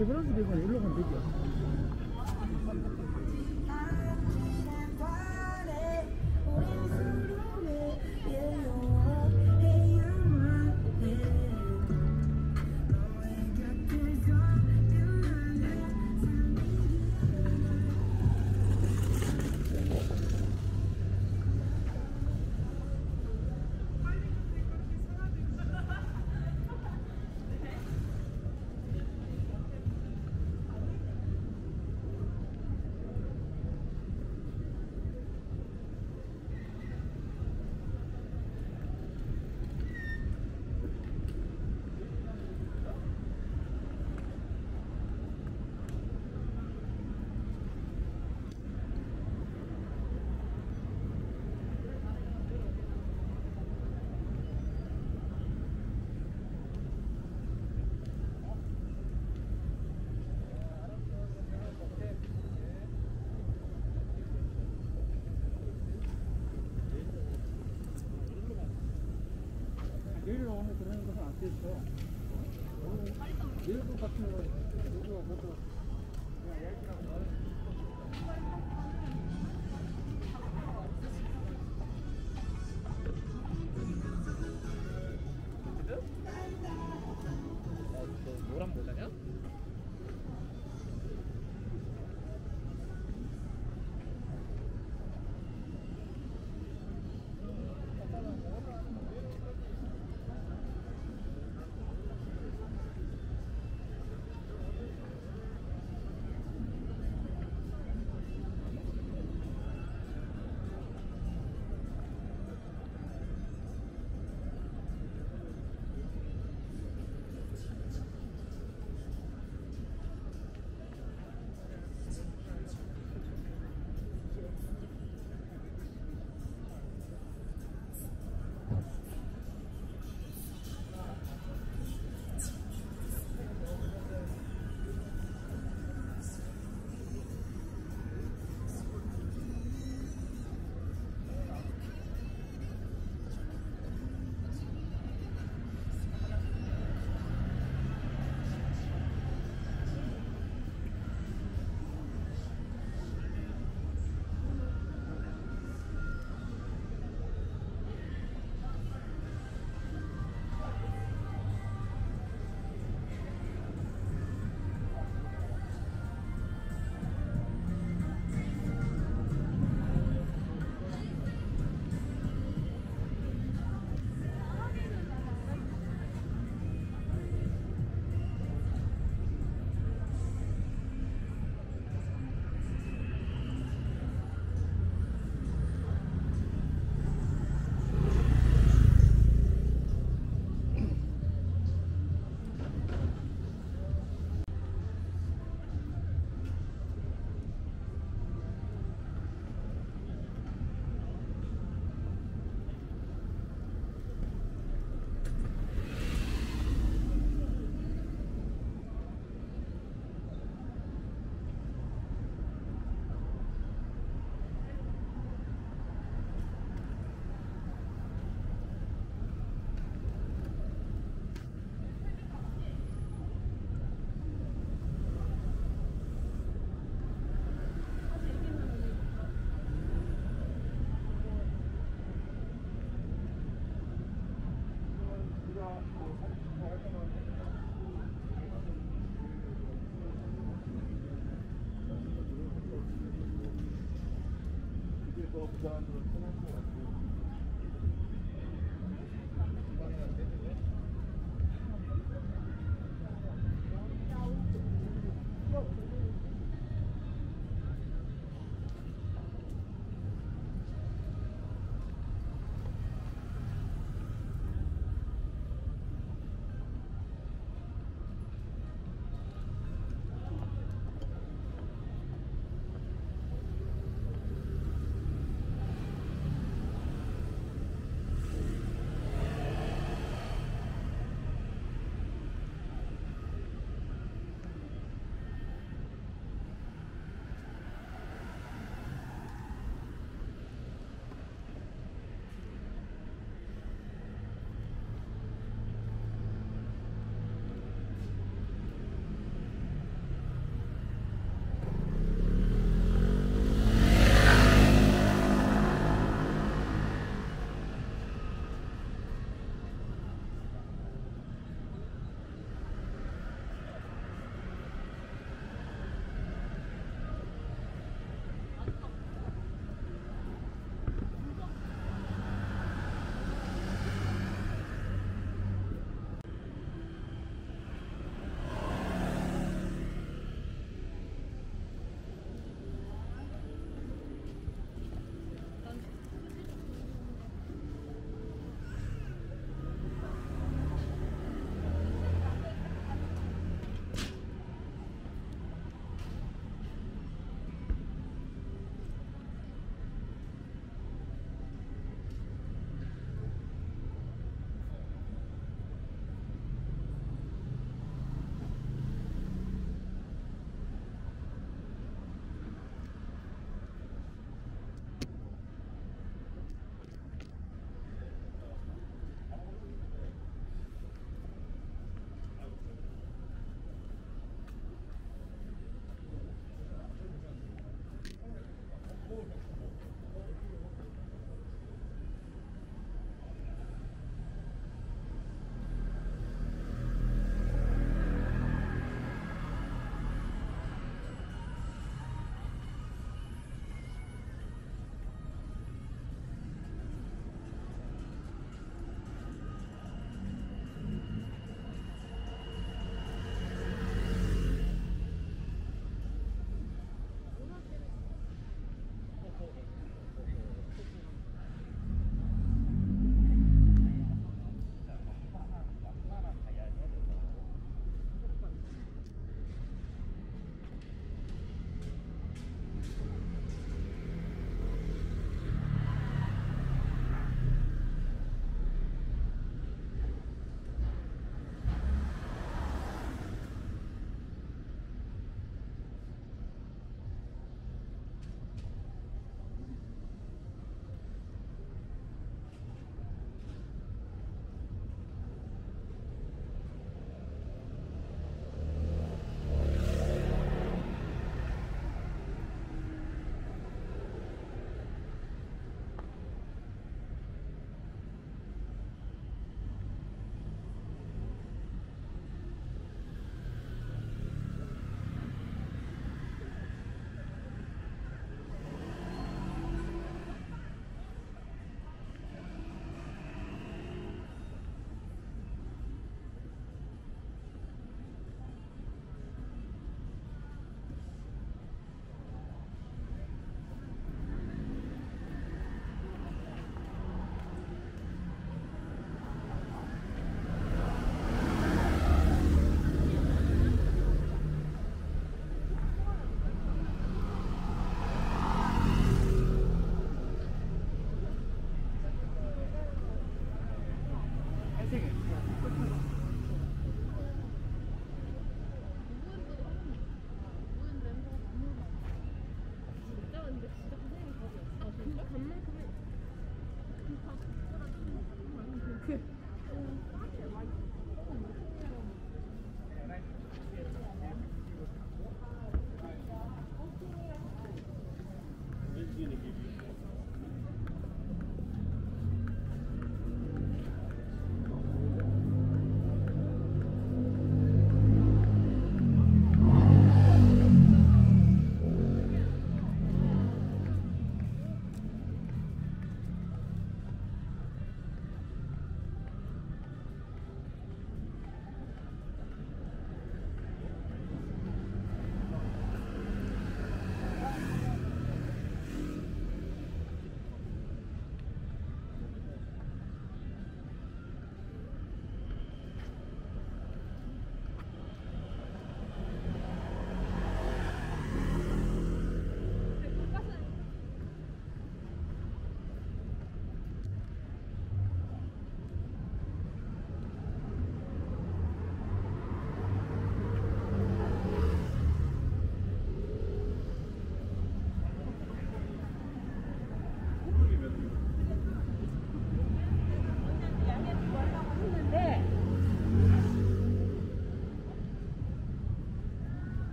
세브란스 대관 일로 가면 되죠. 있어. 일곱 같은 거, 누구가 뭐고.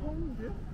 처음인데? 말해도 내가 생각했는데?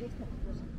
здесь например.